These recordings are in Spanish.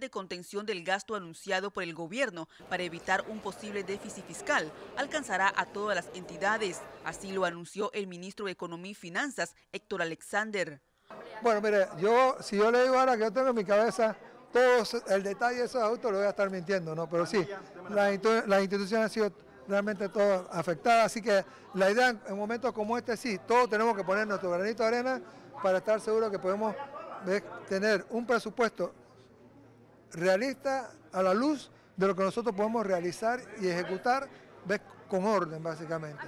de contención del gasto anunciado por el gobierno para evitar un posible déficit fiscal alcanzará a todas las entidades. Así lo anunció el ministro de Economía y Finanzas, Héctor Alexander. Bueno, mire, yo, si yo le digo ahora que yo tengo en mi cabeza todo el detalle de esos autos, lo voy a estar mintiendo, ¿no? Pero sí, las instituciones han sido realmente todas afectadas, así que la idea en momentos como este, sí, todos tenemos que poner nuestro granito de arena para estar seguros que podemos tener un presupuesto realista a la luz de lo que nosotros podemos realizar y ejecutar con orden, básicamente.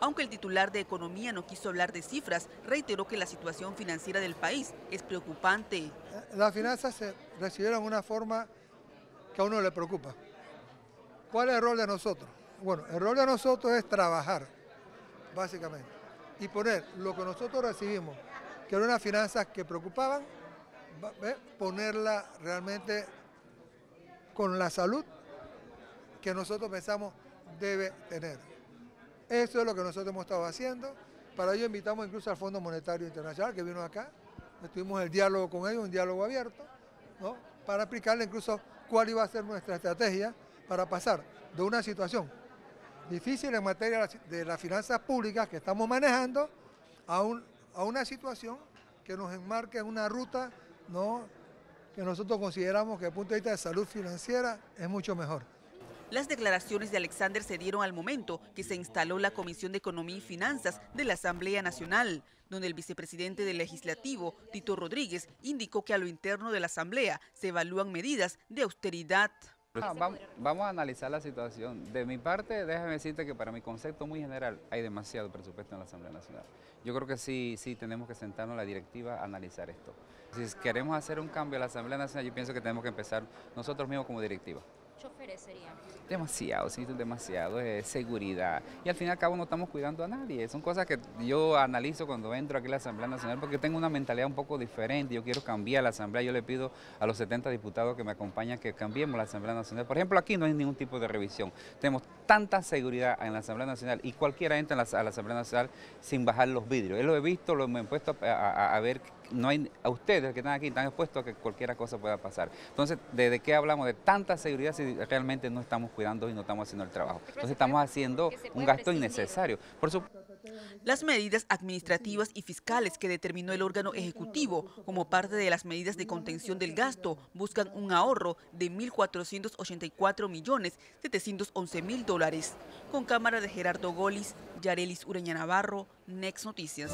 Aunque el titular de Economía no quiso hablar de cifras, reiteró que la situación financiera del país es preocupante. Las finanzas se recibieron de una forma que a uno le preocupa. ¿Cuál es el rol de nosotros? Bueno, el rol de nosotros es trabajar, básicamente, y poner lo que nosotros recibimos, que eran unas finanzas que preocupaban, ponerla realmente con la salud que nosotros pensamos debe tener. Eso es lo que nosotros hemos estado haciendo. Para ello invitamos incluso al Fondo Monetario Internacional que vino acá. Estuvimos el diálogo con ellos, un diálogo abierto, ¿no? para explicarle incluso cuál iba a ser nuestra estrategia para pasar de una situación difícil en materia de las finanzas públicas que estamos manejando a, a una situación que nos enmarque en una ruta ¿no? que nosotros consideramos que desde el punto de vista de salud financiera es mucho mejor. Las declaraciones de Alexander se dieron al momento que se instaló la Comisión de Economía y Finanzas de la Asamblea Nacional, donde el vicepresidente del Legislativo, Tito Rodríguez, indicó que a lo interno de la Asamblea se evalúan medidas de austeridad. Ah, vamos, a analizar la situación. De mi parte, déjame decirte que para mi concepto muy general hay demasiado presupuesto en la Asamblea Nacional. Yo creo que sí, sí tenemos que sentarnos la directiva a analizar esto. Si queremos hacer un cambio en la Asamblea Nacional, yo pienso que tenemos que empezar nosotros mismos como directiva Demasiado, sí, demasiado, es seguridad. Y al fin y al cabo no estamos cuidando a nadie. Son cosas que yo analizo cuando entro aquí a la Asamblea Nacional porque tengo una mentalidad un poco diferente. Yo quiero cambiar la Asamblea. Yo le pido a los 70 diputados que me acompañan que cambiemos la Asamblea Nacional. Por ejemplo, aquí no hay ningún tipo de revisión. Tenemos tanta seguridad en la Asamblea Nacional y cualquiera entra a la Asamblea Nacional sin bajar los vidrios. Yo lo he visto, lo he puesto a ver no hay, a ustedes que están aquí están expuestos a que cualquier cosa pueda pasar. Entonces, ¿de, qué hablamos? De tanta seguridad si realmente no estamos cuidando y no estamos haciendo el trabajo. Entonces estamos haciendo un gasto innecesario. Por las medidas administrativas y fiscales que determinó el órgano ejecutivo como parte de las medidas de contención del gasto buscan un ahorro de 1.484 millones 711 mil dólares. Con cámara de Gerardo Golis, Yarelis Ureña Navarro, Next Noticias.